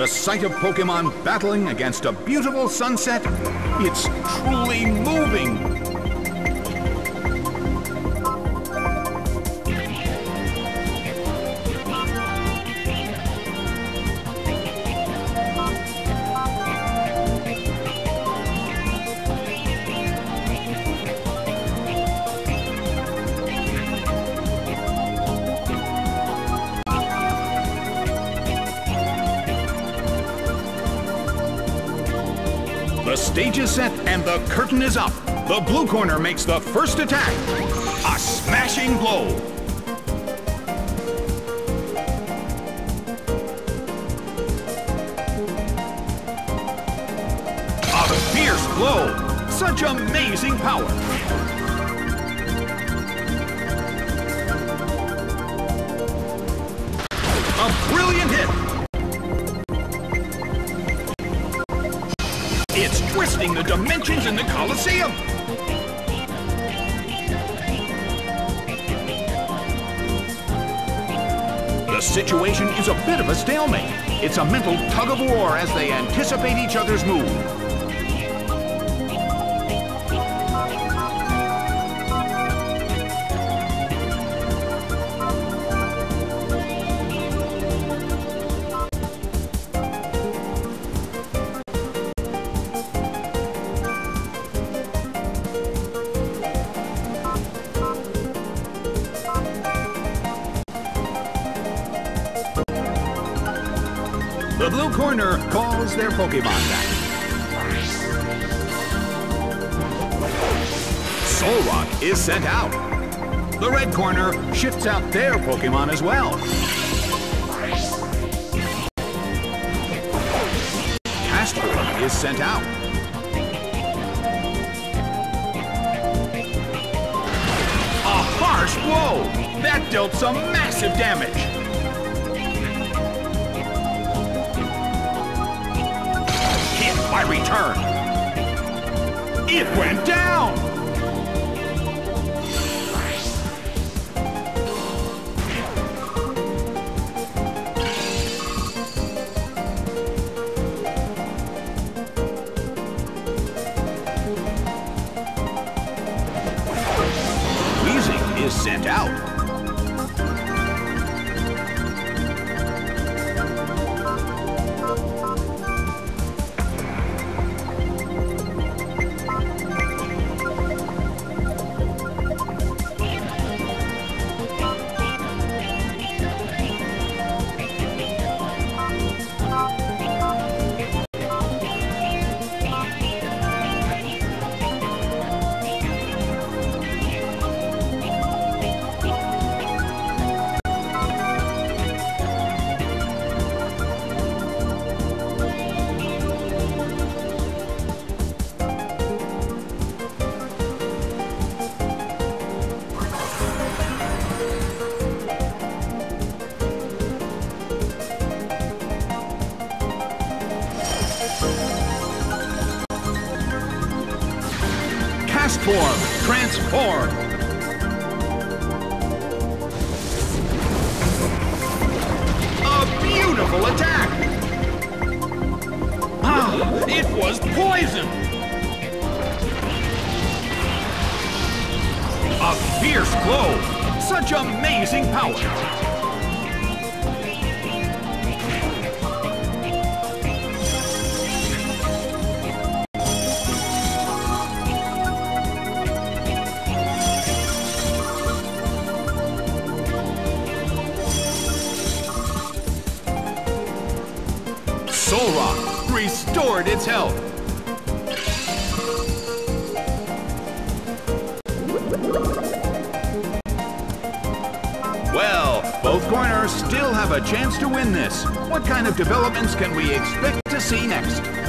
The sight of Pokemon battling against a beautiful sunset, it's truly moving. Stage is set and the curtain is up. The blue corner makes the first attack. A smashing blow. A fierce blow. Such amazing power. Twisting the dimensions in the Colosseum. The situation is a bit of a stalemate. It's a mental tug of war as they anticipate each other's move. The blue corner calls their Pokemon back. Solrock is sent out. The red corner shifts out their Pokemon as well. Castform is sent out. A harsh blow! That dealt some massive damage! Return. It went down! Weezing is sent out. Castform, transform! A beautiful attack! Ah, it was poison! A fierce blow! Such amazing power! Solrock restored its health. Well, both corners still have a chance to win this. What kind of developments can we expect to see next?